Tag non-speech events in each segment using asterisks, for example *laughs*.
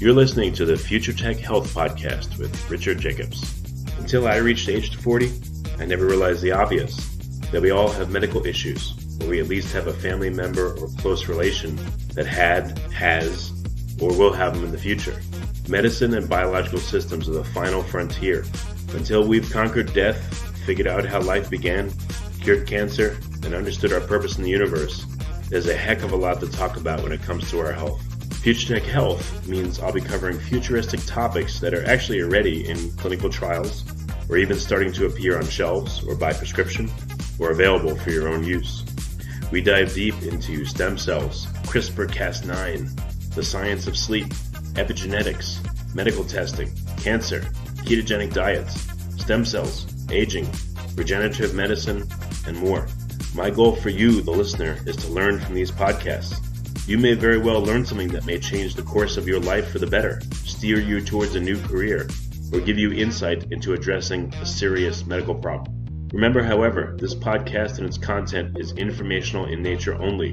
You're listening to the Future Tech Health Podcast with Richard Jacobs. Until I reached the age of 40, I never realized the obvious that we all have medical issues, or we at least have a family member or close relation that had, has, or will have them in the future. Medicine and biological systems are the final frontier. Until we've conquered death, figured out how life began, cured cancer, and understood our purpose in the universe, there's a heck of a lot to talk about when it comes to our health. Future Tech Health means I'll be covering futuristic topics that are actually already in clinical trials, or even starting to appear on shelves or by prescription, or available for your own use. We dive deep into stem cells, CRISPR Cas9, the science of sleep, epigenetics, medical testing, cancer, ketogenic diets, stem cells, aging, regenerative medicine, and more. My goal for you, the listener, is to learn from these podcasts. You may very well learn something that may change the course of your life for the better, steer you towards a new career, or give you insight into addressing a serious medical problem. Remember, however, this podcast and its content is informational in nature only.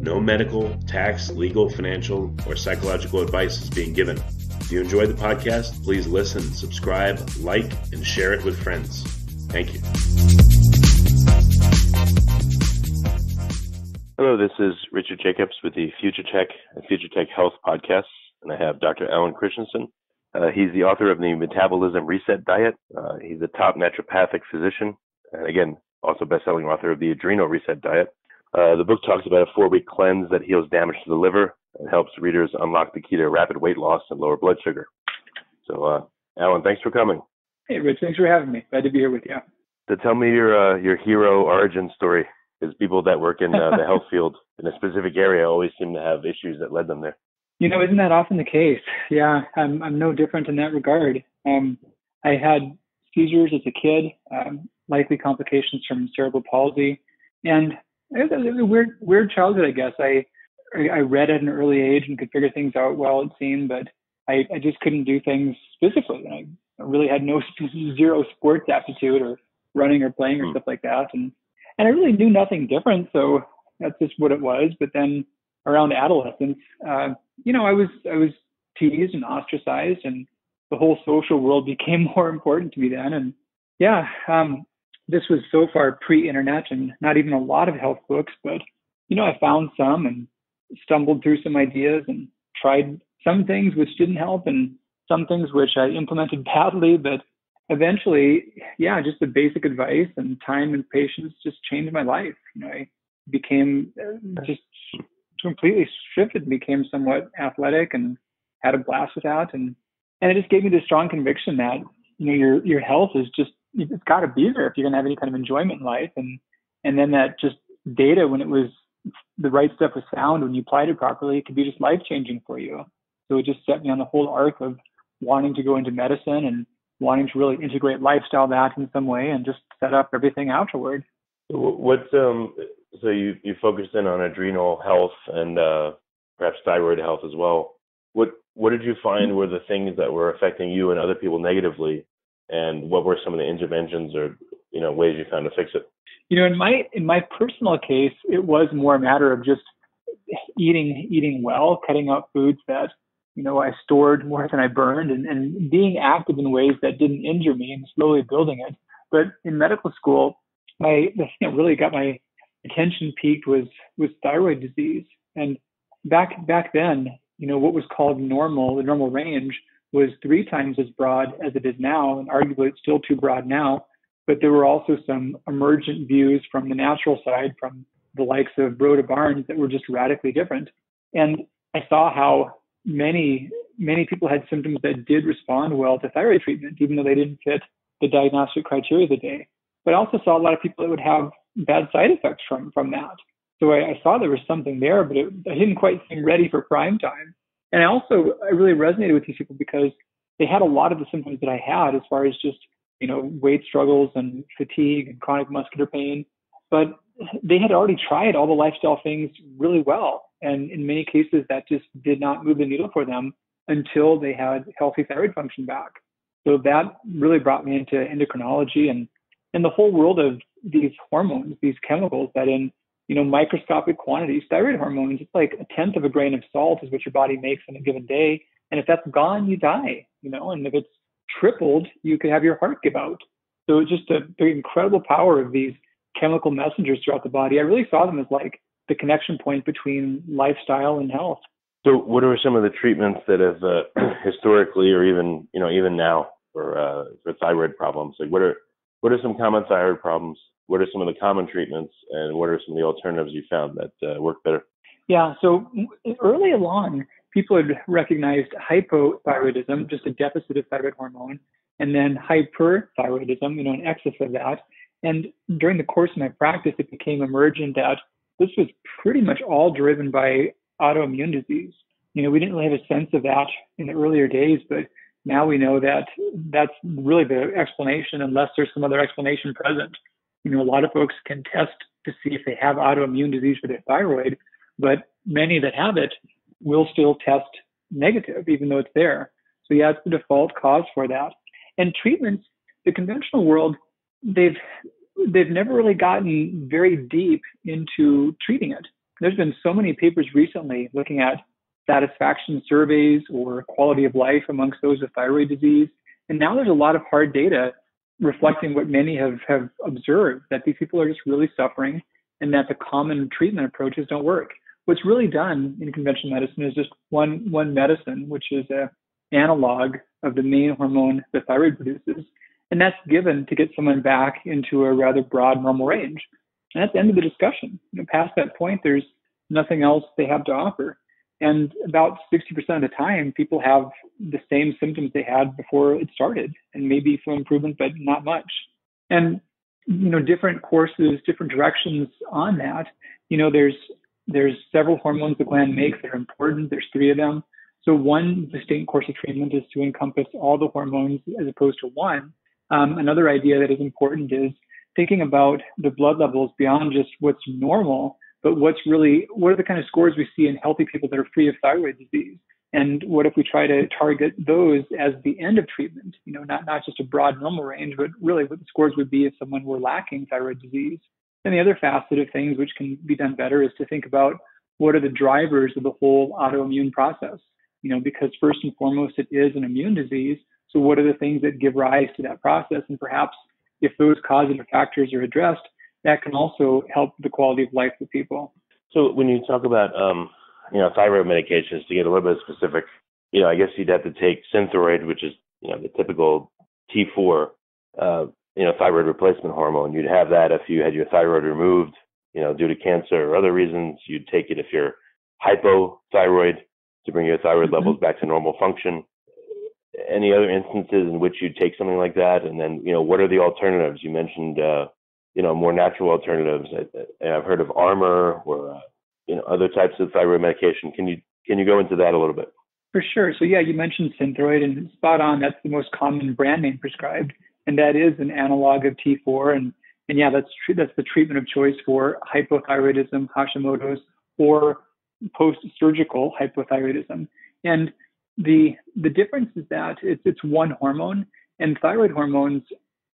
No medical, tax, legal, financial, or psychological advice is being given. If you enjoyed the podcast, please listen, subscribe, like, and share it with friends. Thank you. Hello, this is Richard Jacobs with the Future Tech and Future Tech Health podcast, and I have Dr. Alan Christianson. Uh, he's the author of the Metabolism Reset Diet. Uh, he's a top naturopathic physician, and again, also best-selling author of the Adrenal Reset Diet. Uh, the book talks about a four-week cleanse that heals damage to the liver and helps readers unlock the key to rapid weight loss and lower blood sugar. So, uh, Alan, thanks for coming. Hey, Rich, thanks for having me. Glad to be here with you. So, tell me your uh, your hero origin story because people that work in uh, the *laughs* health field in a specific area always seem to have issues that led them there. You know, isn't that often the case? Yeah, I'm I'm no different in that regard. Um, I had seizures as a kid, um, likely complications from cerebral palsy, and it was a weird weird childhood, I guess. I I read at an early age and could figure things out well, it seemed, but I, I just couldn't do things physically. And I really had no *laughs* zero sports aptitude or running or playing or mm. stuff like that. And and I really knew nothing different, so that's just what it was. But then around adolescence, uh, you know, I was I was teased and ostracized, and the whole social world *laughs* became more important to me then. And yeah, um, this was so far pre-internet and not even a lot of health books, but you know, I found some and stumbled through some ideas and tried some things which didn't help and some things which I implemented *laughs* badly, but eventually, yeah, just the basic advice and time and patience just changed my life. You know, I became uh, just completely shifted, became somewhat athletic and had a blast with that. And, and it just gave me this strong conviction that, you know, your, your health is just, it's got to be there if you're going to have any kind of enjoyment in life. And, and then that just data, when it was the right stuff was found, when you applied it properly, it could be just life changing for you. So it just set me on the whole arc of wanting to go into medicine and wanting to really integrate lifestyle that in some way and just set up everything afterward. What's um so you you focused in on adrenal health and uh, perhaps thyroid health as well. What what did you find were the things that were affecting you and other people negatively, and what were some of the interventions or you know ways you found to fix it? You know, in my in my personal case, it was more a matter of just eating eating well, cutting out foods that you know, I stored more than I burned and, and being active in ways that didn't injure me and slowly building it. But in medical school, my the thing that really got my attention peaked was was thyroid disease. And back back then, you know, what was called normal, the normal range was three times as broad as it is now, and arguably it's still too broad now. But there were also some emergent views from the natural side, from the likes of Broda Barnes, that were just radically different. And I saw how many many people had symptoms that did respond well to thyroid treatment, even though they didn't fit the diagnostic criteria of the day. But I also saw a lot of people that would have bad side effects from from that. So I, I saw there was something there, but it, didn't quite seem ready for prime time. And I also I really resonated with these people because they had a lot of the symptoms that I had, as far as just you know weight struggles and fatigue and chronic muscular pain. But they had already tried all the lifestyle things really well. And in many cases, that just did not move the needle for them until they had healthy thyroid function back. So that really brought me into endocrinology and, and the whole world of these hormones, these chemicals that in you know microscopic quantities, thyroid hormones, it's like a tenth of a grain of salt is what your body makes in a given day. And if that's gone, you die, you know, and if it's tripled, you could have your heart give out. So it's just a, the incredible power of these chemical messengers throughout the body. I really saw them as like the connection point between lifestyle and health. So, what are some of the treatments that have uh, *clears throat* historically, or even you know, even now, for uh, for thyroid problems? Like, what are what are some common thyroid problems? What are some of the common treatments, and what are some of the alternatives you found that uh, work better? Yeah, so early along, people had recognized hypothyroidism, just a deficit of thyroid hormone, and then hyperthyroidism, you know, an excess of that. And during the course of my practice, it became emergent that this was pretty much all driven by autoimmune disease. You know, we didn't really have a sense of that in the earlier days, but now we know that that's really the explanation, unless there's some other explanation present. You know, a lot of folks can test to see if they have autoimmune disease for their thyroid, but many that have it will still test negative, even though it's there. So yeah, it's the default cause for that. And treatments, the conventional world, they've they've never really gotten very deep into treating it. There's been so many papers recently looking at satisfaction surveys or quality of life amongst those with thyroid disease. And now there's a lot of hard data reflecting what many have, have observed that these people are just really suffering and that the common treatment approaches don't work. What's really done in conventional medicine is just one one medicine, which is a analog of the main hormone the thyroid produces, and that's given to get someone back into a rather broad normal range. And that's the end of the discussion. You know, past that point, there's nothing else they have to offer. And about 60% of the time, people have the same symptoms they had before it started, and maybe some improvement, but not much. And you know, different courses, different directions on that. You know, there's there's several hormones the gland makes that are important. There's three of them. So one distinct course of treatment is to encompass all the hormones as opposed to one. Um, another idea that is important is thinking about the blood levels beyond just what's normal, but what's really, what are the kind of scores we see in healthy people that are free of thyroid disease? And what if we try to target those as the end of treatment? You know, not, not just a broad normal range, but really what the scores would be if someone were lacking thyroid disease. And the other facet of things which can be done better is to think about what are the drivers of the whole autoimmune process? You know, because first and foremost, it is an immune disease. So what are the things that give rise to that process? And perhaps if those causative factors are addressed, that can also help the quality of life of people. So when you talk about um, you know thyroid medications, to get a little bit specific, you know, I guess you'd have to take Synthroid, which is you know the typical T4, uh, you know, thyroid replacement hormone. You'd have that if you had your thyroid removed, you know, due to cancer or other reasons. You'd take it if you're hypothyroid to bring your thyroid mm-hmm. levels back to normal function any other instances in which you take something like that? And then, you know, what are the alternatives? You mentioned, uh, you know, more natural alternatives. I, have heard of Armour or, uh, you know, other types of thyroid medication. Can you can you go into that a little bit? For sure. So yeah, you mentioned Synthroid, and spot on. That's the most common brand name prescribed, and that is an analog of T4. And and yeah, that's true that's the treatment of choice for hypothyroidism, Hashimoto's, or post-surgical hypothyroidism. And the the difference is that it's it's one hormone, and thyroid hormones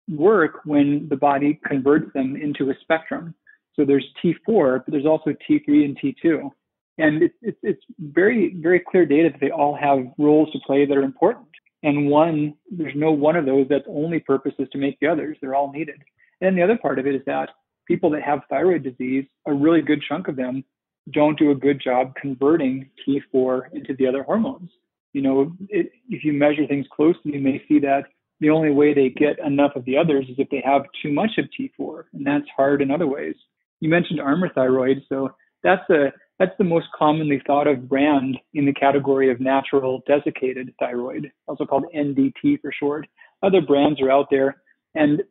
work when the body converts them into a spectrum. So there's T4, but there's also T3 and T2, and it's it's, it's very very clear data that they all have roles to play that are important. And one, there's no one of those that's only purpose is to make the others. They're all needed. And the other part of it is that people that have thyroid disease, a really good chunk of them don't do a good job converting T4 into the other hormones you know, it, if you measure things closely, you may see that the only way they get enough of the others is if they have too much of T4, and that's hard in other ways. You mentioned Armour Thyroid, so that's a that's the most commonly thought of brand in the category of natural desiccated thyroid, also called NDT for short. Other brands are out there, and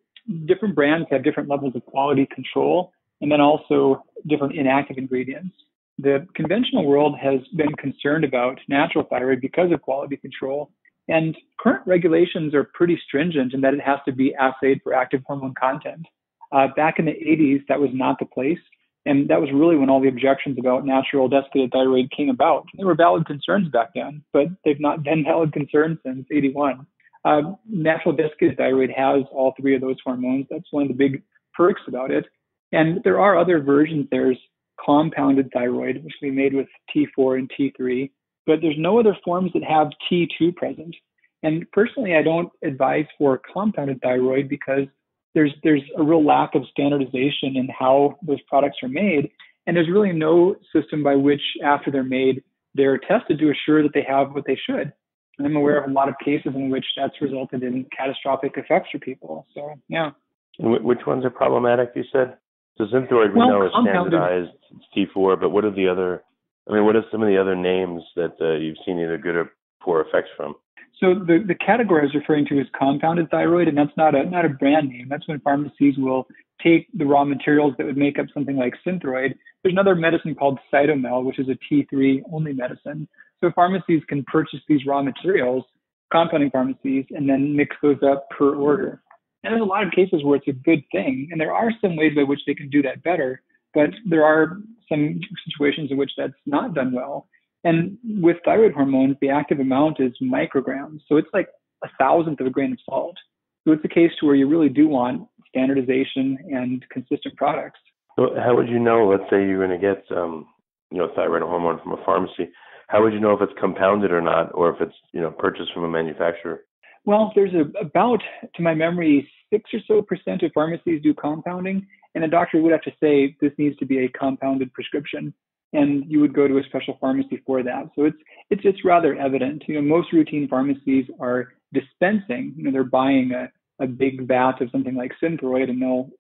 different brands have different levels of quality control, and then also different inactive ingredients the conventional world has been concerned about natural thyroid because of quality control. And current regulations are pretty stringent in that it has to be assayed for active hormone content. Uh, back in the 80s, that was not the place. And that was really when all the objections about natural desiccated thyroid came about. There were valid concerns back then, but they've not been *laughs* valid concerns since 81. Uh, natural desiccated thyroid has all three of those hormones. That's one of the big perks about it. And there are other versions. There's compounded thyroid, which be made with T4 and T3. but there's no other forms that have T2 present. And personally, I don't advise for compounded thyroid because there's there's a real lack of standardization in how those products are made, and there's really no system by which, after they're made, they're tested to assure that they have what they should. And I'm aware of a lot of cases in which that's resulted in catastrophic effects for people. So yeah. And which ones are problematic? You said so. Synthroid we well, know is standardized. It's T4, but what are the other? I mean, what are some of the other names that uh, you've seen either good or poor effects from? So the, the category I was referring to is compounded thyroid, and that's not a not a brand name. That's when pharmacies will take the raw materials that would make up something like Synthroid. There's another medicine called Cytomel, which is a T3 only medicine. So pharmacies can purchase these raw materials, compounding pharmacies, and then mix those up per order. And there's a lot of cases where it's a good thing, and there are some ways by which they can do that better, but there are some situations in which that's not done well. And with thyroid hormones, the active amount is micrograms. So it's like a thousandth of a grain of salt. So it's a case to where you really do want standardization and consistent products. So how would you know, let's say you're going to get, um, you know, thyroid hormone from a pharmacy, how would you know if it's compounded or not, or if it's, you know, purchased from a manufacturer? Well, there's a, about, to my memory, six or so percent of pharmacies do compounding, and a doctor would have to say this needs to be a compounded prescription and you would go to a special pharmacy for that. So it's it's it's rather evident. You know, most routine pharmacies are dispensing. You know, they're buying a, a big vat of something like Synthroid, and they'll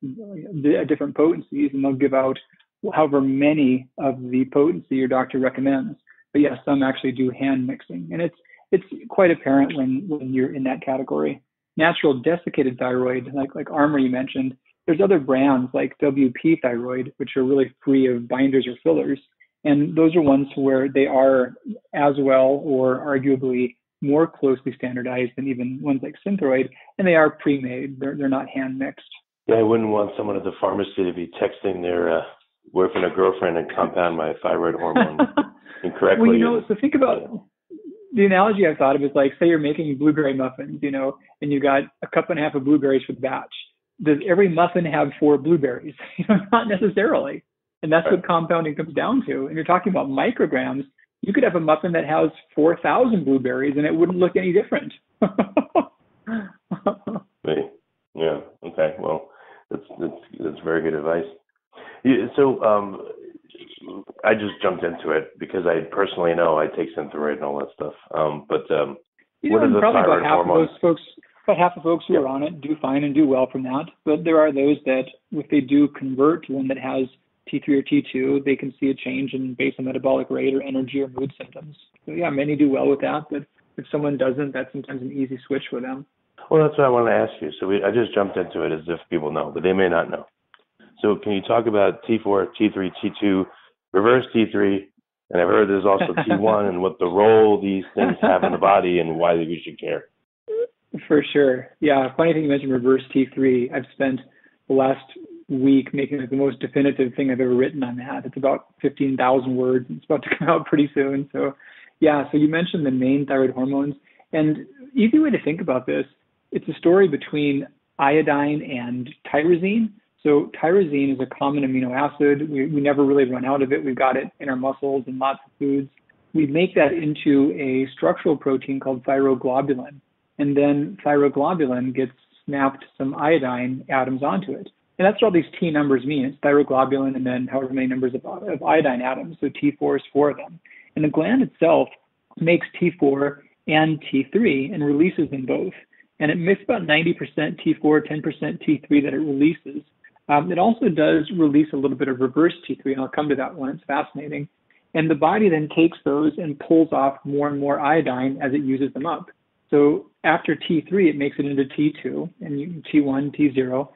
uh, different potencies, and they'll give out however many of the potency your doctor recommends. But yes, some actually do hand mixing, and it's it's quite apparent when when you're in that category. Natural desiccated thyroid, like like Armour you mentioned, there's other brands like WP Thyroid, which are really free of binders or fillers, and those are ones where they are as well or arguably more closely standardized than even ones like Synthroid, and they are pre-made. They're they're not hand mixed. Yeah, I wouldn't want someone at the pharmacy to be texting their uh, boyfriend or girlfriend and compound my thyroid hormone *laughs* incorrectly. Well, you know, so think about the analogy I thought of is like, say you're making blueberry muffins, you know, and you got a cup and a half of blueberries for the batch. Does every muffin have four blueberries? *laughs* You know, not necessarily. And that's what compounding comes down to. And you're talking about micrograms. You could have a muffin that has 4,000 blueberries and it wouldn't look any different. *laughs* yeah. Okay. Well, that's, that's, that's very good advice. Yeah, so, um, I just jumped into it because I personally know I take Synthroid and all that stuff. Um, but um, you know, what the probably about half hormones? of those folks, about half of folks who are on it do fine and do well from that. But there are those that, if they do convert to one that has T3 or T2, they can see a change in basal metabolic rate or energy or mood symptoms. So yeah, many do well with that, but if someone doesn't, that's sometimes an easy switch for them. Well, that's what I want to ask you. So we, I just jumped into it as if people know, but they may not know. So can you talk about T4, T3, T2, reverse T3, and I've heard there's also *laughs* T1 and what the role these things have in the body and why we should care. For sure. Yeah. Funny thing you mentioned reverse T3. I've spent the last week making like the most definitive thing I've ever written on that. It's about 15,000 words. It's about to come out pretty soon. So, yeah, so you mentioned the main thyroid hormones. And easy way to think about this, it's a story between iodine and tyrosine. So tyrosine is a common amino acid. We, we never really run out of it. We've got it in our muscles and lots of foods. We make that into a structural protein called thyroglobulin. And then thyroglobulin gets snapped some iodine atoms onto it. And that's what all these T numbers mean. It's thyroglobulin and then however many numbers of, of iodine atoms. So T4 is four of them. And the gland itself makes T4 and T3 and releases them both. And it makes about 90% T4, 10% T3 that it releases. Um, it also does release a little bit of reverse T3, and I'll come to that one. It's fascinating. And the body then takes those and pulls off more and more iodine as it uses them up. So after T3, it makes it into T2 and T1, T0,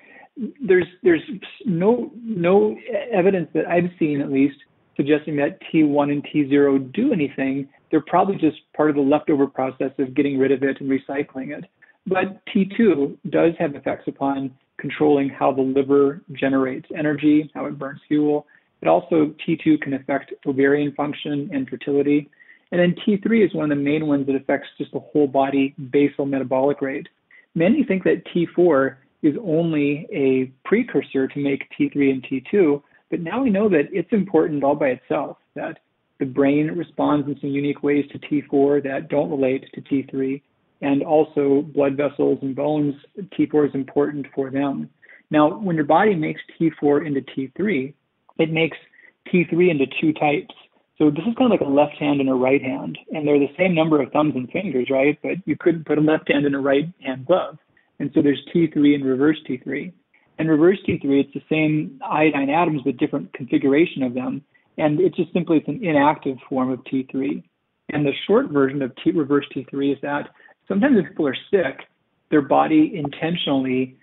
there's there's no no evidence that I've seen at least suggesting that T1 and T0 do anything. They're probably just part of the leftover process of getting rid of it and recycling it. But T2 does have effects upon controlling how the liver generates energy, how it burns fuel. It also T2 can affect ovarian function and fertility. And then T3 is one of the main ones that affects just the whole body basal metabolic rate. Many think that T4 is only a precursor to make T3 and T2, but now we know that it's important all by itself, that the brain responds in some unique ways to T4 that don't relate to T3. And also, blood vessels and bones, T4 is important for them. Now, when your body makes T4 into T3, it makes T3 into two types. So this is kind of like a left hand and a right hand, and they're the same number of thumbs and fingers, right? But you couldn't put a left hand in a right hand glove. And so there's T3 and reverse T3. And reverse T3, it's the same iodine atoms, but different configuration of them. And it's just simply it's an inactive form of T3. And the short version of T reverse T3 is that sometimes if people are sick, their body intentionally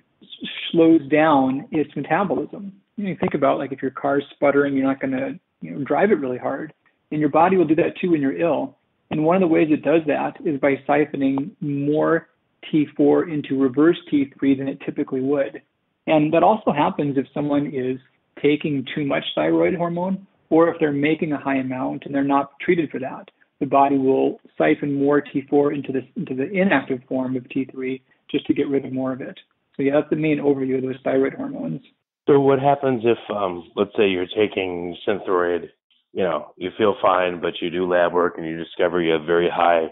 slows down its metabolism. You, know, you think about like if your car's sputtering, you're not going to you know, drive it really hard, and your body will do that too when you're ill. And one of the ways it does that is by siphoning more T4 into reverse T3 than it typically would. And that also happens if someone is taking too much thyroid hormone or if they're making a high amount and they're not treated for that. The body will siphon more T4 into the, into the inactive form of T3 just to get rid of more of it. So yeah, that's the main overview of those thyroid hormones. So what happens if, um, let's say you're taking Synthroid, you know, you feel fine, but you do lab work and you discover you have very high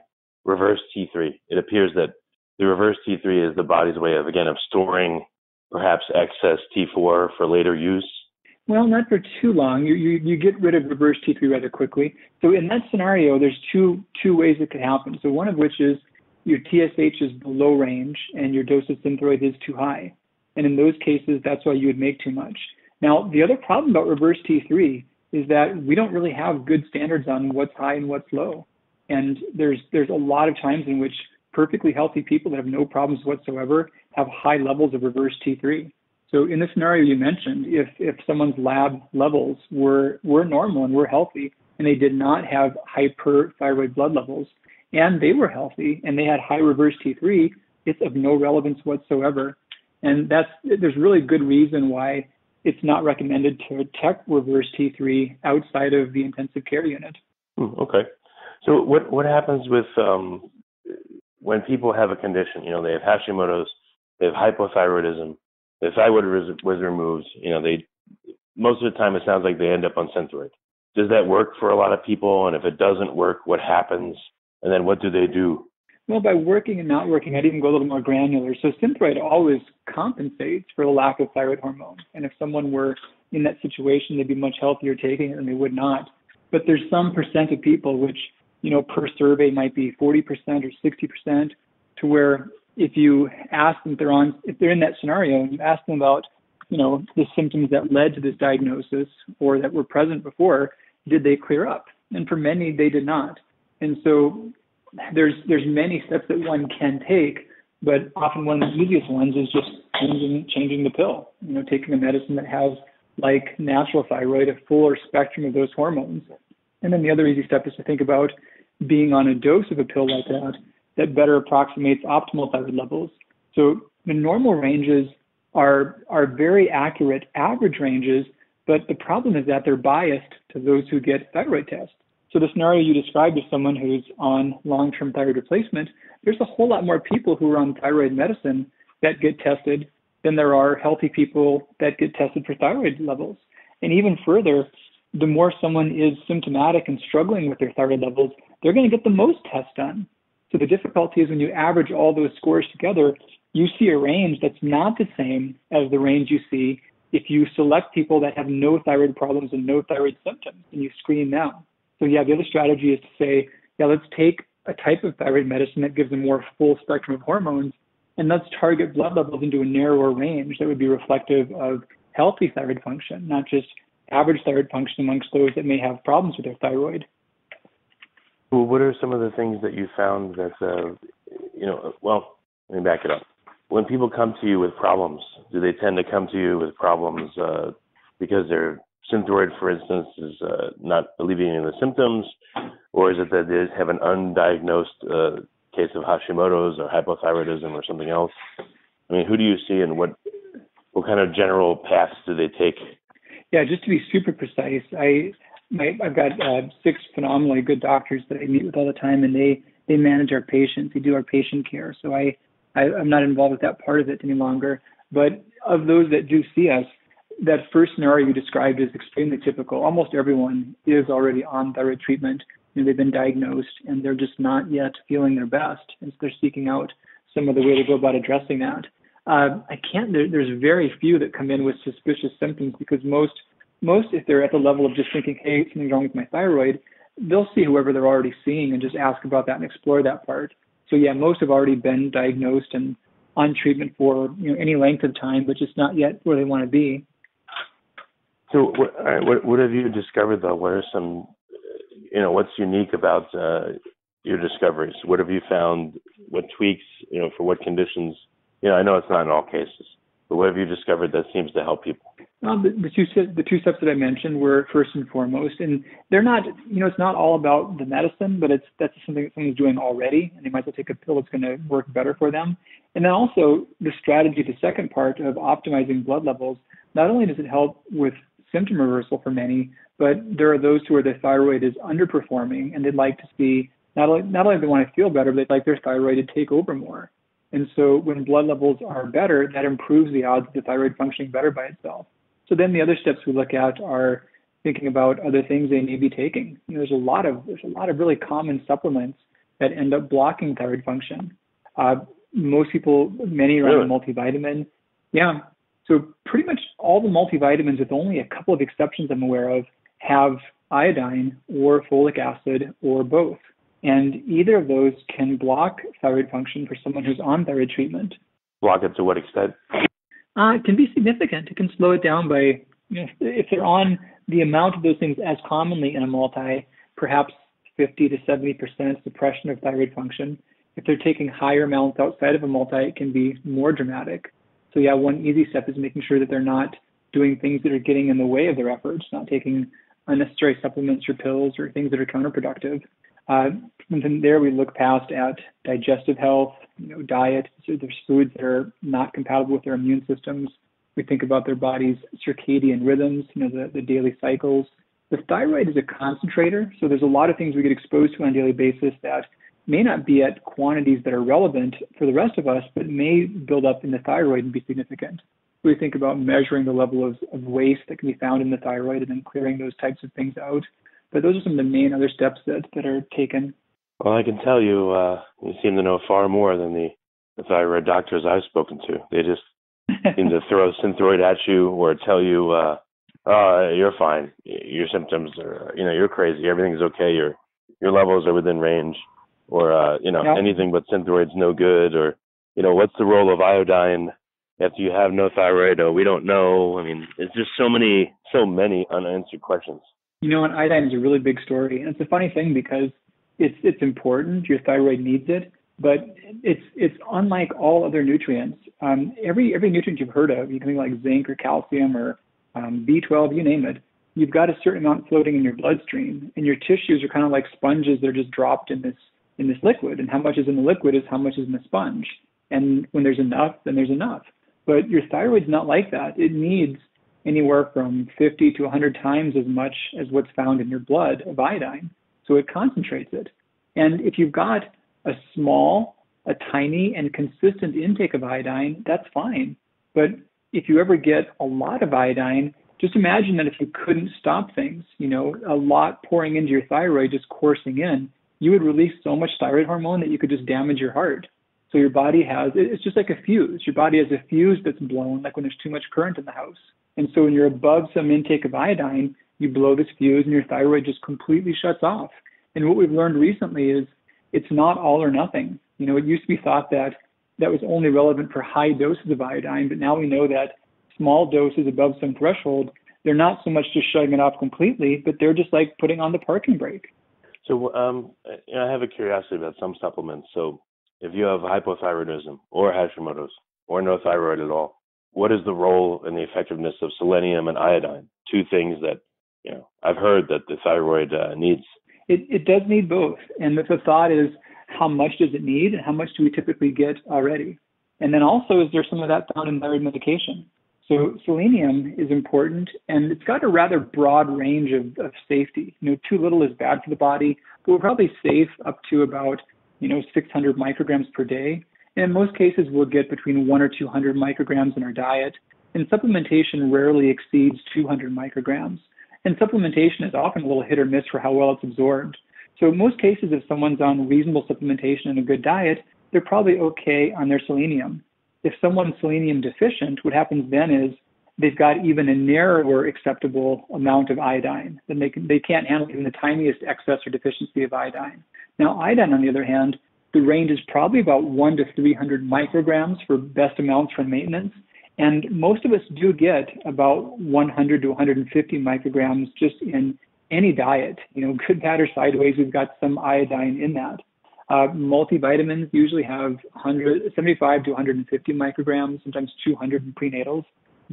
reverse T3. It appears that the reverse T3 is the body's way of, again, of storing perhaps excess T4 for later use. Well, not for too long. You, you, you get rid of reverse T3 rather quickly. So in that scenario, there's two, two ways it could happen. So one of which is your TSH is below range and your dose of Synthroid is too high. And in those cases, that's why you would make too much. Now, the other problem about reverse T3 is that we don't really have good standards on what's high and what's low. And there's there's a lot of times in which perfectly healthy people that have no problems whatsoever have high levels of reverse T3. So in the scenario you mentioned, if if someone's lab levels were were normal and were healthy and they did not have hyperthyroid blood levels and they were healthy and they had high reverse T3, it's of no relevance whatsoever. And that's there's really good reason why it's not recommended to check reverse T3 outside of the intensive care unit. Hmm, okay. So what what happens with um, when people have a condition? You know, they have Hashimoto's, they have hypothyroidism. The thyroid was, was removed. You know, they most of the time it sounds like they end up on Synthroid. Does that work for a lot of people? And if it doesn't work, what happens? And then what do they do? Well, by working and not working, I'd even go a little more granular. So Synthroid always compensates for the lack of thyroid hormone. And if someone were in that situation, they'd be much healthier taking it than they would not. But there's some percent of people, which, you know, per survey might be 40% or 60%, to where if you ask them if they're on, if they're in that scenario, and you ask them about, you know, the symptoms that led to this diagnosis or that were present before, did they clear up? And for many, they did not. And so there's there's many steps that one can take, but often one of the easiest ones is just changing changing the pill. You know, taking a medicine that has like natural thyroid, a fuller spectrum of those hormones. And then the other easy step is to think about being on a dose of a pill like that that better approximates optimal thyroid levels. So the normal ranges are are very accurate average ranges, but the problem is that they're biased to those who get thyroid tests. So the scenario you described of someone who's on long-term thyroid replacement, there's a whole lot more people who are on thyroid medicine that get tested than there are healthy people that get tested for thyroid levels. And even further, the more someone is symptomatic and struggling with their thyroid levels, they're going to get the most tests done. So the difficulty is when you average all those scores together, you see a range that's not the same as the range you see if you select people that have no thyroid problems and no thyroid symptoms and you screen them. So yeah, the other strategy is to say, yeah, let's take a type of thyroid medicine that gives a more full spectrum of hormones, and let's target blood levels into a narrower range that would be reflective of healthy thyroid function, not just average thyroid function amongst those that may have problems with their thyroid. Well, what are some of the things that you found that, uh, you know, well, let me back it up. When people come to you with problems, do they tend to come to you with problems uh, because they're Synthroid, for instance, is uh, not alleviating the symptoms, or is it that they have an undiagnosed uh, case of Hashimoto's or hypothyroidism or something else? I mean, who do you see, and what what kind of general paths do they take? Yeah, just to be super precise, I my, I've got uh, six phenomenally good doctors that I meet with all the time, and they they manage our patients. They do our patient care. So I, I I'm not involved with that part of it any longer. But of those that do see us, that first scenario you described is extremely typical. Almost everyone is already on thyroid treatment. You know, they've been diagnosed and they're just not yet feeling their best, and so they're seeking out some of the way to go about addressing that. Uh, I can't. There, there's very few that come in with suspicious symptoms because most, most if they're at the level of just thinking, hey, something's wrong with my thyroid, they'll see whoever they're already seeing and just ask about that and explore that part. So yeah, most have already been diagnosed and on treatment for you know any length of time, but just not yet where they want to be. So what, what, what have you discovered though? What are some you know what's unique about uh, your discoveries? What have you found? What tweaks you know for what conditions? You know, I know it's not in all cases, but what have you discovered that seems to help people? The, the two the two steps that I mentioned were first and foremost, and they're not you know it's not all about the medicine, but it's that's something that someone's doing already, and they might as well take a pill that's going to work better for them. And then also the strategy, the second part of optimizing blood levels. Not only does it help with symptom reversal for many, but there are those who are their thyroid is underperforming, and they'd like to see not only not only they want to feel better, but they'd like their thyroid to take over more. And so when blood levels are better, that improves the odds of the thyroid functioning better by itself. So then the other steps we look at are thinking about other things they may be taking. You know, there's a lot of there's a lot of really common supplements that end up blocking thyroid function. Uh, most people, many are on a multivitamin. Yeah. So pretty much all the multivitamins, with only a couple of exceptions I'm aware of, have iodine or folic acid or both. And either of those can block thyroid function for someone who's on thyroid treatment. Block it to what extent? Uh, it can be significant. It can slow it down by, you know, if they're on the amount of those things as commonly in a multi, perhaps 50 to 70% suppression of thyroid function. If they're taking higher amounts outside of a multi, it can be more dramatic. So yeah, one easy step is making sure that they're not doing things that are getting in the way of their efforts, not taking unnecessary supplements or pills or things that are counterproductive. Uh, and then there we look past at digestive health, you know, diet. So there's foods that are not compatible with their immune systems. We think about their body's circadian rhythms, you know, the, the daily cycles. The thyroid is a concentrator, so there's a lot of things we get exposed to on a daily basis that may not be at quantities that are relevant for the rest of us, but may build up in the thyroid and be significant. We think about measuring the level of, of waste that can be found in the thyroid and then clearing those types of things out. But those are some of the main other steps that, that are taken. Well, I can tell you, uh, you seem to know far more than the, the thyroid doctors I've spoken to. They just *laughs* seem to throw synthroid at you or tell you, uh, oh, you're fine. Your symptoms are, you know, you're crazy. Everything's okay. Your your levels are within range, or uh, you know, anything but synthroid's no good, or you know, what's the role of iodine after you have no thyroid? Oh, we don't know. I mean, it's just so many, so many unanswered questions. You know, and iodine is a really big story, and it's a funny thing because it's it's important. Your thyroid needs it, but it's it's unlike all other nutrients. Um, every every nutrient you've heard of, you can think like zinc or calcium or um, B12, you name it. You've got a certain amount floating in your bloodstream, and your tissues are kind of like sponges. They're just dropped in this in this liquid, and how much is in the liquid is how much is in the sponge. And when there's enough, then there's enough. But your thyroid's not like that. It needs anywhere from 50 to 100 times as much as what's found in your blood of iodine. So it concentrates it. And if you've got a small, a tiny, and consistent intake of iodine, that's fine. But if you ever get a lot of iodine, just imagine that if you couldn't stop things, you know, a lot pouring into your thyroid, just coursing in, you would release so much thyroid hormone that you could just damage your heart. So your body has, it's just like a fuse. Your body has a fuse that's blown, like when there's too much current in the house. And so when you're above some intake of iodine, you blow this fuse and your thyroid just completely shuts off. And what we've learned recently is it's not all or nothing. You know, it used to be thought that that was only relevant for high doses of iodine, but now we know that small doses above some threshold, they're not so much just shutting it off completely, but they're just like putting on the parking brake. So um, I have a curiosity about some supplements. So if you have hypothyroidism or Hashimoto's or no thyroid at all, what is the role and the effectiveness of selenium and iodine? Two things that you know I've heard that the thyroid uh, needs. It it does need both, and the, thought is how much does it need, and how much do we typically get already? And then also, is there some of that found in thyroid medication? So selenium is important, and it's got a rather broad range of, of safety. You know, too little is bad for the body, but we're probably safe up to about you know 600 micrograms per day. And in most cases, we'll get between one or 200 micrograms in our diet. and supplementation rarely exceeds 200 micrograms. And supplementation is often a little hit or miss for how well it's absorbed. So in most cases, if someone's on reasonable supplementation and a good diet, they're probably okay on their selenium. If someone's selenium deficient, what happens then is they've got even a narrower acceptable amount of iodine. Then they, can, they can't handle even the tiniest excess or deficiency of iodine. Now, iodine, on the other hand, the range is probably about 1 to 300 micrograms for best amounts for maintenance. And most of us do get about 100 to 150 micrograms just in any diet. You know, good, bad, or sideways, we've got some iodine in that. Uh, multivitamins usually have 175 to 150 micrograms, sometimes 200 in prenatals.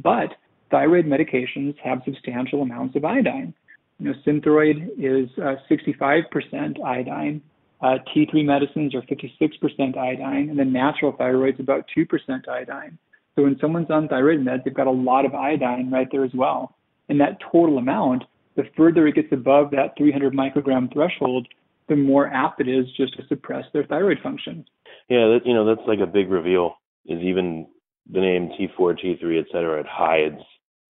But thyroid medications have substantial amounts of iodine. You know, Synthroid is uh, 65% iodine. Uh, T3 medicines are 56% iodine, and then natural thyroid is about 2% iodine. So when someone's on thyroid meds, they've got a lot of iodine right there as well. And that total amount, the further it gets above that 300 microgram threshold, the more apt it is just to suppress their thyroid function. Yeah, that, you know that's like a big reveal. Is even the name T4, T3, et cetera, it hides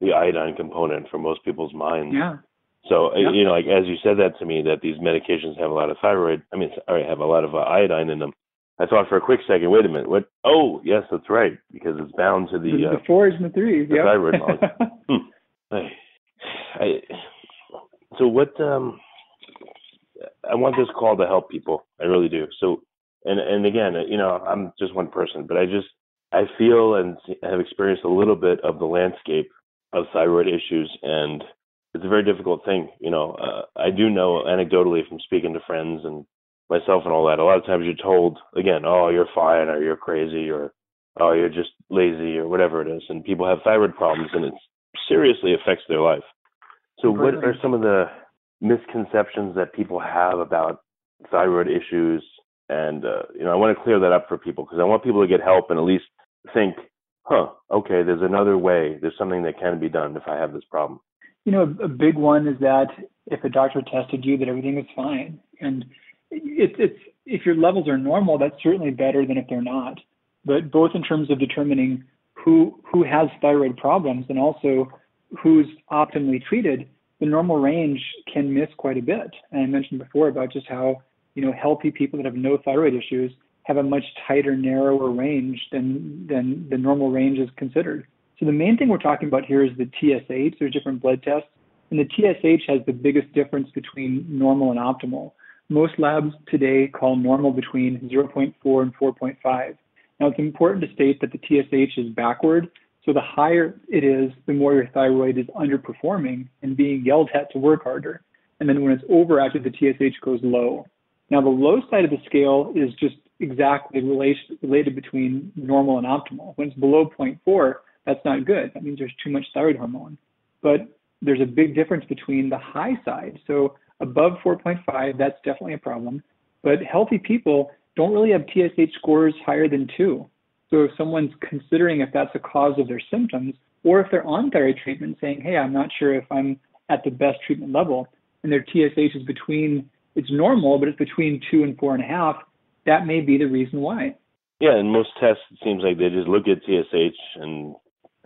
the iodine component from most people's minds. Yeah. So uh, you know, like as you said that to me, that these medications have a lot of thyroid. I mean, sorry, have a lot of uh, iodine in them. I thought for a quick second, wait a minute, what? Oh, yes, that's right, because it's bound to the, the, uh, the fours and the threes. The yep. thyroid *laughs* hmm. I, I, so what? Um, I want this call to help people. I really do. So, and and again, you know, I'm just one person, but I just I feel and have experienced a little bit of the landscape of thyroid issues, and it's a very difficult thing. You know, uh, I do know anecdotally from speaking to friends and myself and all that. A lot of times you're told again, "Oh, you're fine," or "You're crazy," or "Oh, you're just lazy," or whatever it is. And people have thyroid problems, and it seriously affects their life. So, what are some of the misconceptions that people have about thyroid issues? And uh, you know, I want to clear that up for people because I want people to get help and at least think, "Huh, okay, there's another way. There's something that can be done if I have this problem." You know, a big one is that if a doctor tested you, that everything is fine, and it's it's if your levels are normal, that's certainly better than if they're not. But both in terms of determining who who has thyroid problems and also who's optimally treated, the normal range can miss quite a bit. And I mentioned before about just how you know healthy people that have no thyroid issues have a much tighter, narrower range than than the normal range is considered. So the main thing we're talking about here is the TSH. There's different blood tests, and the TSH has the biggest difference between normal and optimal. Most labs today call normal between 0.4 and 4.5. Now, it's important to state that the TSH is backward, so the higher it is, the more your thyroid is underperforming and being yelled at to work harder. And then when it's overactive, the TSH goes low. Now, the low side of the scale is just exactly relation, related between normal and optimal. When it's below 0.4, that's not good. That means there's too much thyroid hormone. But there's a big difference between the high side. So above 4.5, that's definitely a problem. But healthy people don't really have TSH scores higher than two. So if someone's considering if that's a cause of their symptoms, or if they're on thyroid treatment saying, hey, I'm not sure if I'm at the best treatment level, and their TSH is between, it's normal, but it's between two and four and a half, that may be the reason why. Yeah, and most tests, it seems like they just look at TSH and,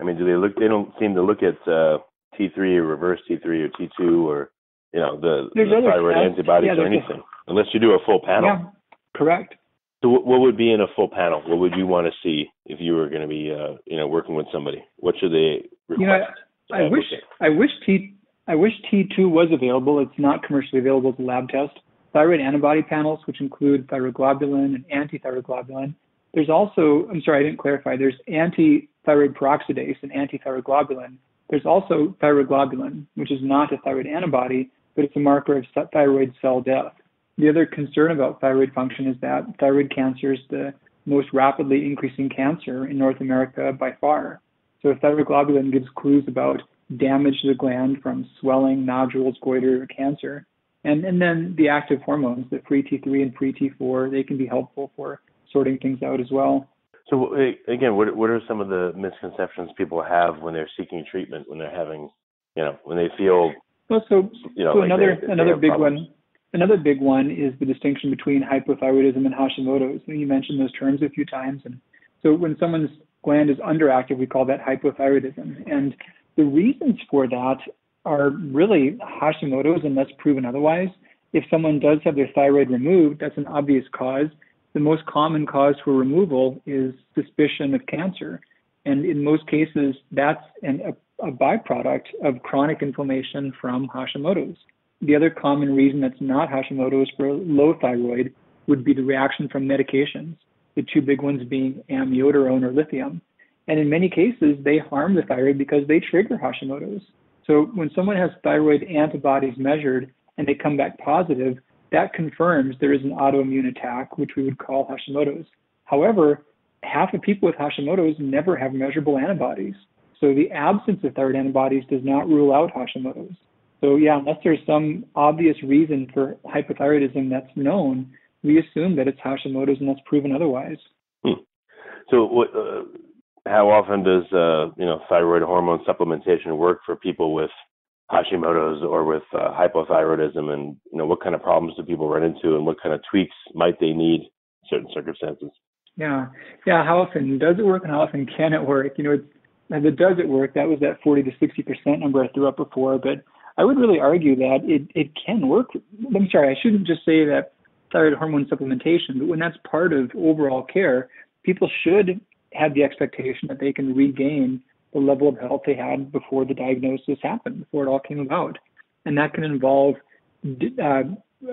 I mean, do they look, they don't seem to look at uh, T3 or reverse T3 or T2 or you know the, the thyroid tests. antibodies yeah, or anything, a, unless you do a full panel. Yeah, correct. So what would be in a full panel? What would you want to see if you were going to be, uh, you know, working with somebody? What should they request? You know, I, I wish I wish T I wish T2 was available. It's not commercially available as a lab test. Thyroid antibody panels, which include thyroglobulin and antithyroglobulin. There's also, I'm sorry, I didn't clarify. There's anti-thyroid peroxidase and anti-thyroglobulin. There's also thyroglobulin, which is not a thyroid antibody, but it's a marker of thyroid cell death. The other concern about thyroid function is that thyroid cancer is the most rapidly increasing cancer in North America by far. So thyroglobulin gives clues about damage to the gland from swelling, nodules, goiter, or cancer. And, and then the active hormones, the free T3 and free T4, they can be helpful for sorting things out as well. So again, what what are some of the misconceptions people have when they're seeking treatment, when they're having, you know, when they feel well, so, you know, so like another they, another big problems. one. Another big one is the distinction between hypothyroidism and Hashimoto's. You mentioned those terms a few times, and so when someone's gland is underactive, we call that hypothyroidism. And the reasons for that are really Hashimoto's unless proven otherwise. If someone does have their thyroid removed, that's an obvious cause. The most common cause for removal is suspicion of cancer. And in most cases, that's an, a, a byproduct of chronic inflammation from Hashimoto's. The other common reason that's not Hashimoto's for low thyroid would be the reaction from medications, the two big ones being amiodarone or lithium. And in many cases, they harm the thyroid because they trigger Hashimoto's. So when someone has thyroid antibodies measured and they come back positive, that confirms there is an autoimmune attack, which we would call Hashimoto's. However, half of people with Hashimoto's never have measurable antibodies. So the absence of thyroid antibodies does not rule out Hashimoto's. So yeah, unless there's some obvious reason for hypothyroidism that's known, we assume that it's Hashimoto's unless proven otherwise. Hmm. So uh, how often does uh, you know thyroid hormone supplementation work for people with Hashimoto's or with uh, hypothyroidism, and you know what kind of problems do people run into, and what kind of tweaks might they need in certain circumstances? Yeah, yeah. How often does it work, and how often can it work? You know, it's, and it does it work. That was that 40 to 60 percent number I threw up before, but I would really argue that it it can work. I'm sorry, I shouldn't just say that thyroid hormone supplementation, but when that's part of overall care, people should have the expectation that they can regain the level of health they had before the diagnosis happened, before it all came about. And that can involve uh,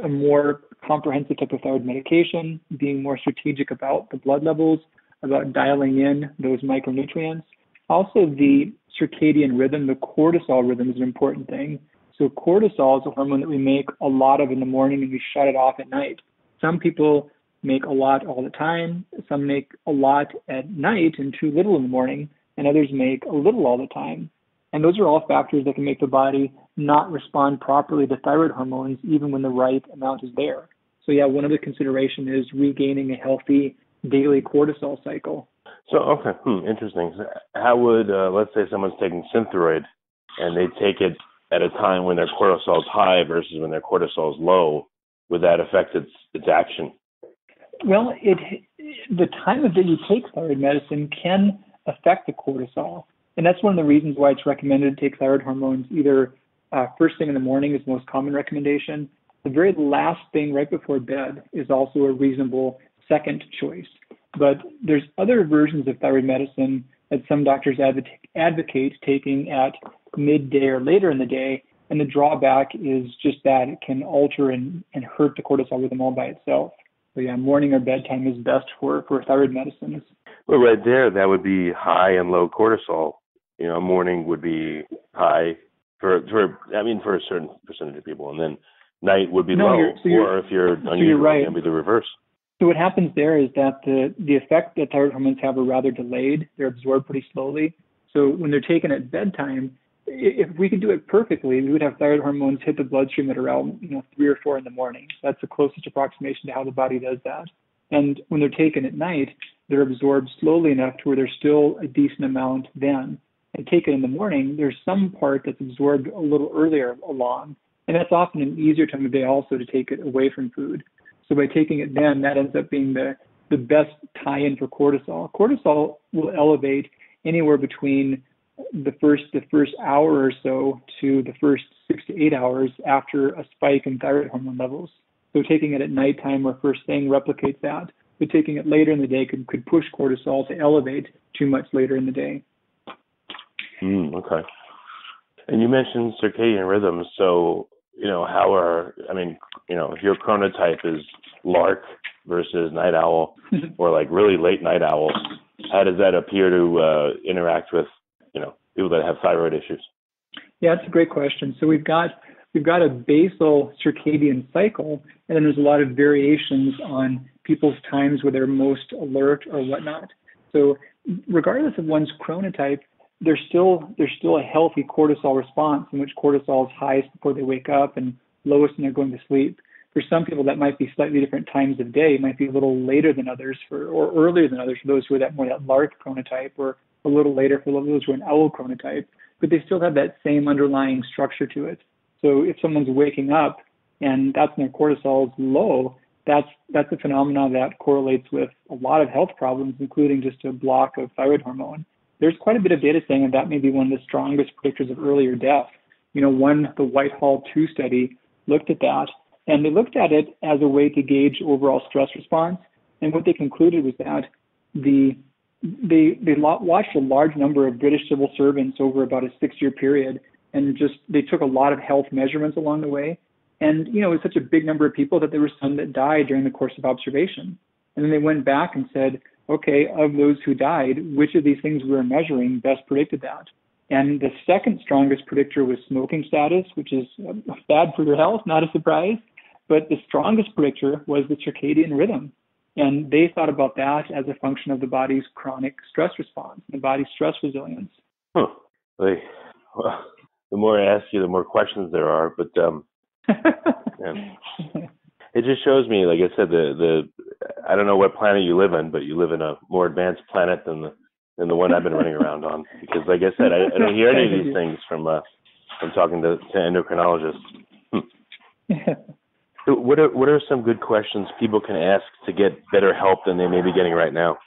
a more comprehensive type of thyroid medication, being more strategic about the blood levels, about dialing in those micronutrients. Also, the circadian rhythm, the cortisol rhythm is an important thing. So, cortisol is a hormone that we make a lot of in the morning and we shut it off at night. Some people make a lot all the time. Some make a lot at night and too little in the morning, and others make a little all the time. And those are all factors that can make the body not respond properly to thyroid hormones even when the right amount is there. So yeah, one of the consideration is regaining a healthy daily cortisol cycle. So okay, hmm, interesting. So how would uh, let's say someone's taking Synthroid and they take it at a time when their cortisol is high versus when their cortisol is low? Would that affect its its action? Well, it the time of day you take thyroid medicine can affect the cortisol, and that's one of the reasons why it's recommended to take thyroid hormones either uh, first thing in the morning is the most common recommendation. The very last thing right before bed is also a reasonable second choice. But there's other versions of thyroid medicine that some doctors advocate, advocate taking at midday or later in the day. And the drawback is just that it can alter and, and hurt the cortisol rhythm all by itself. So yeah, morning or bedtime is best for for thyroid medicines. Well, right there, that would be high and low cortisol. You know, morning would be high for for I mean for a certain percentage of people, and then night would be no, low. So or if you're so unusual, you're right. it can be the reverse. So what happens there is that the the effect that thyroid hormones have are rather delayed. They're absorbed pretty slowly. So when they're taken at bedtime, if we could do it perfectly, we would have thyroid hormones hit the bloodstream at around you know three or four in the morning. That's the closest approximation to how the body does that. And when they're taken at night, they're absorbed slowly enough to where there's still a decent amount then. And taken in the morning, there's some part that's absorbed a little earlier along. And that's often an easier time of day also to take it away from food. So by taking it then, that ends up being the, the best tie-in for cortisol. Cortisol will elevate anywhere between the first the first hour or so to the first six to eight hours after a spike in thyroid hormone levels. So taking it at nighttime or first thing replicates that. But taking it later in the day could, could push cortisol to elevate too much later in the day. Mm, okay. And you mentioned circadian rhythms. So, you know, how are, I mean, you know, if your chronotype is lark versus night owl *laughs* or like really late night owls, how does that appear to uh, interact with you know people that have thyroid issues? Yeah, that's a great question. So we've got we've got a basal circadian cycle, and then there's a lot of variations on people's times where they're most alert or whatnot. So regardless of one's chronotype, there's still there's still a healthy cortisol response in which cortisol is highest before they wake up and lowest when they're going to sleep. For some people, that might be slightly different times of day. It might be a little later than others, for or earlier than others for those who are that more that lark chronotype, or a little later for those who are an owl chronotype, but they still have that same underlying structure to it. So if someone's waking up and that's when their cortisol is low, that's that's a phenomenon that correlates with a lot of health problems, including just a block of thyroid hormone. There's quite a bit of data saying that that may be one of the strongest predictors of earlier death. You know, one the Whitehall 2 study looked at that, and they looked at it as a way to gauge overall stress response. And what they concluded was that the they they watched a large number of British civil servants over about a six-year period, and just they took a lot of health measurements along the way. And you know, it was such a big number of people that there were some that died during the course of observation. And then they went back and said, okay, of those who died, which of these things we were measuring best predicted that? And the second strongest predictor was smoking status, which is uh, bad for your health, not a surprise. But the strongest predictor was the circadian rhythm. And they thought about that as a function of the body's chronic stress response, the body's stress resilience. Huh. Well, the more I ask you, the more questions there are. But um, *laughs* yeah. it just shows me, like I said, the the I don't know what planet you live in, but you live in a more advanced planet than the than the one I've been running around on. Because, like I said, I, I don't hear any of these things from uh, from talking to, to endocrinologists. Hmm. *laughs* what are what are some good questions people can ask to get better help than they may be getting right now?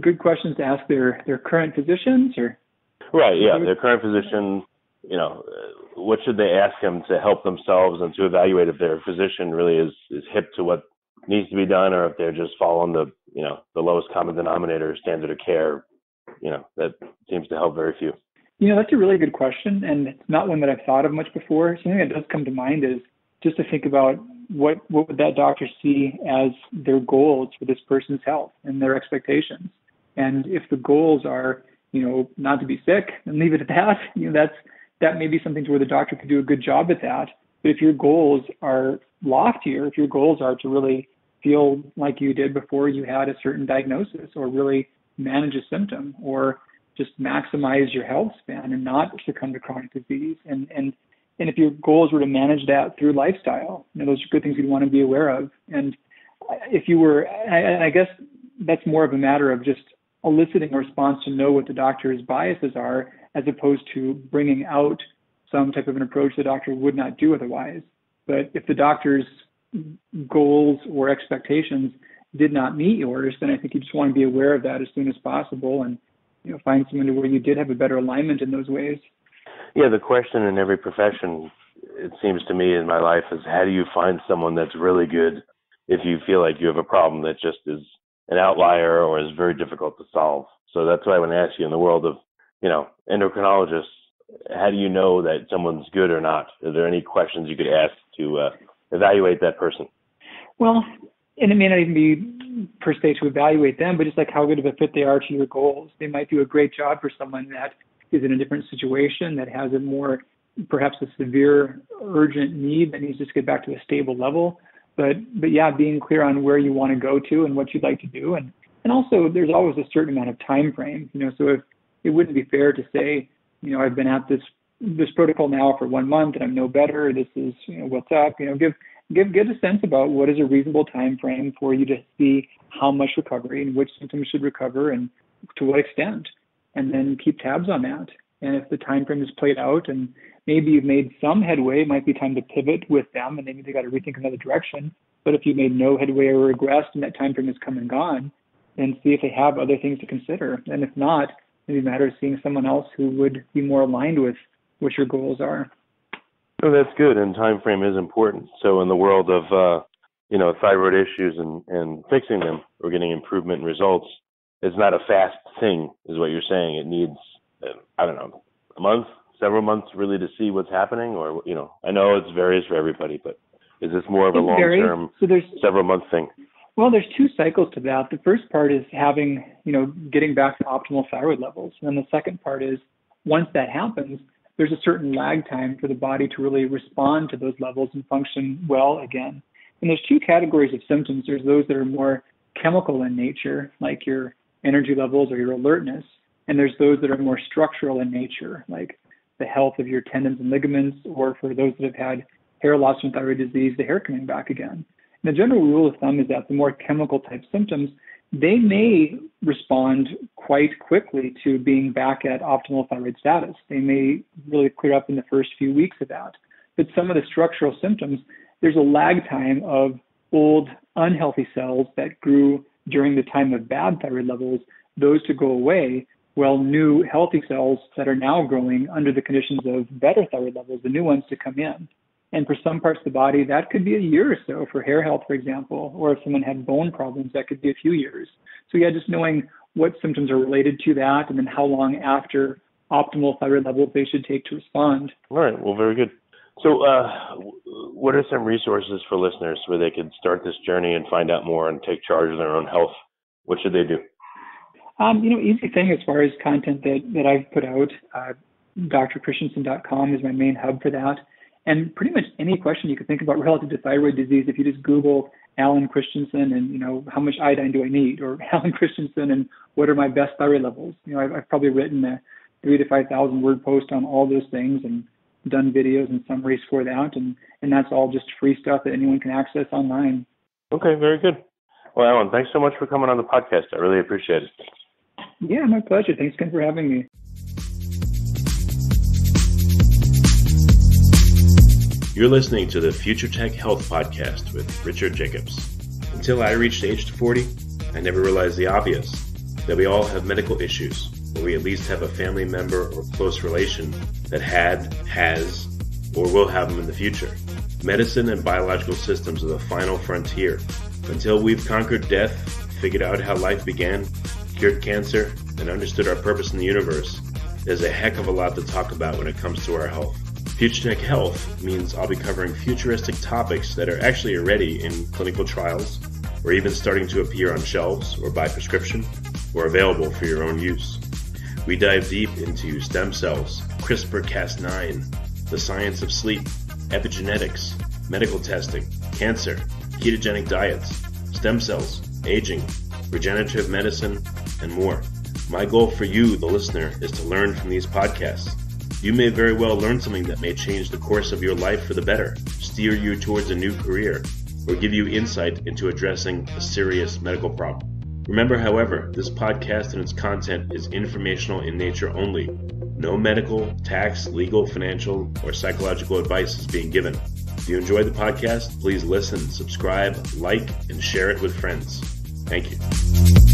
Good questions to ask their their current physicians, or right, yeah, their current physician. You know, uh, what should they ask them to help themselves and to evaluate if their physician really is is hip to what needs to be done, or if they're just following the you know the lowest common denominator standard of care. You know, that seems to help very few. You know, that's a really good question, and it's not one that I've thought of much before. Something that does come to mind is just to think about what what would that doctor see as their goals for this person's health and their expectations. And if the goals are, you know, not to be sick and leave it at that, *laughs* you know, that's that may be something to where the doctor could do a good job at that. But if your goals are loftier, if your goals are to really feel like you did before you had a certain diagnosis or really manage a symptom or just maximize your health span and not succumb to chronic disease and and and if your goals were to manage that through lifestyle you know those are good things you'd want to be aware of and if you were I, I guess that's more of a matter of just eliciting a response to know what the doctor's biases are as opposed to bringing out some type of an approach the doctor would not do otherwise but if the doctor's goals or expectations did not meet yours, then I think you just want to be aware of that as soon as possible and you know find someone where you did have a better alignment in those ways. Yeah, the question in every profession, it seems to me in my life, is how do you find someone that's really good if you feel like you have a problem that just is an outlier or is very difficult to solve. So that's why I want to ask you in the world of, you know, endocrinologists, how do you know that someone's good or not? Are there any questions you could ask to uh, evaluate that person? Well, and it may not even be per se to evaluate them, but just like how good of a fit they are to your goals. They might do a great job for someone that is in a different situation that has a more perhaps a severe urgent need that needs to get back to a stable level. But but yeah, being clear on where you want to go to and what you'd like to do and and also there's always a certain amount of time frame. You know, so if it wouldn't be fair to say, you know, I've been at this this protocol now for one month and I'm no better. This is you know what's up. You know, give give give a sense about what is a reasonable time frame for you to see how much recovery and which symptoms should recover and to what extent, and then keep tabs on that. And if the time frame is played out and maybe you've made some headway, it might be time to pivot with them and maybe they got to rethink another direction. But if you made no headway or regressed and that time frame has come and gone, then see if they have other things to consider. And if not, maybe matter of seeing someone else who would be more aligned with what your goals are. Oh, that's good, and time frame is important. So, in the world of uh, you know thyroid issues and and fixing them or getting improvement results, it's not a fast thing, is what you're saying. It needs I don't know a month, several months, really to see what's happening, or you know I know it's varies for everybody, but is this more of a long term, so there's several month thing? Well, there's two cycles to that. The first part is having, you know, getting back to optimal thyroid levels. And then the second part is once that happens, there's a certain lag time for the body to really respond to those levels and function well again. And there's two categories of symptoms. There's those that are more chemical in nature, like your energy levels or your alertness, and there's those that are more structural in nature, like the health of your tendons and ligaments, or for those that have had hair loss from thyroid disease, the hair coming back again. And the general rule of thumb is that the more chemical type symptoms, they may respond quite quickly to being back at optimal thyroid status. They may really clear up in the first few weeks of that. But some of the structural symptoms, there's a lag time of old unhealthy cells that grew during the time of bad thyroid levels, those to go away, while new healthy cells that are now growing under the conditions of better thyroid levels, the new ones to come in. And for some parts of the body, that could be a year or so for hair health, for example, or if someone had bone problems, that could be a few years. So, yeah, just knowing what symptoms are related to that and then how long after optimal thyroid levels they should take to respond. All right. Well, very good. So, uh, what are some resources for listeners where they could start this journey and find out more and take charge of their own health? What should they do? Um, you know, easy thing as far as content that, that I've put out, uh, drchristianson.com is my main hub for that. And pretty much any question you could think about relative to thyroid disease, if you just Google Alan Christianson and, you know, how much iodine do I need? Or *laughs* Alan Christianson and what are my best thyroid levels? You know, I've, I've probably written a three to 5,000 word post on all those things and done videos and summaries for that. And, and that's all just free stuff that anyone can access online. Okay, very good. Well, Alan, thanks so much for coming on the podcast. I really appreciate it. Yeah, my pleasure. Thanks again for having me. You're listening to the Future Tech Health Podcast with Richard Jacobs. Until I reached age 40, I never realized the obvious that we all have medical issues, or we at least have a family member or close relation that had, has, or will have them in the future. Medicine and biological systems are the final frontier. Until we've conquered death, figured out how life began, cured cancer, and understood our purpose in the universe, there's a heck of a lot to talk about when it comes to our health. Future Tech Health means I'll be covering futuristic topics that are actually already in clinical trials, or even starting to appear on shelves or by prescription, or available for your own use. We dive deep into stem cells, CRISPR Cas9, the science of sleep, epigenetics, medical testing, cancer, ketogenic diets, stem cells, aging, regenerative medicine, and more. My goal for you, the listener, is to learn from these podcasts. You may very well learn something that may change the course of your life for the better, steer you towards a new career, or give you insight into addressing a serious medical problem. Remember, however, this podcast and its content is informational in nature only. No medical, tax, legal, financial, or psychological advice is being given. If you enjoyed the podcast, please listen, subscribe, like, and share it with friends. Thank you.